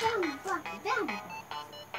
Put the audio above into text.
这样子转这样子转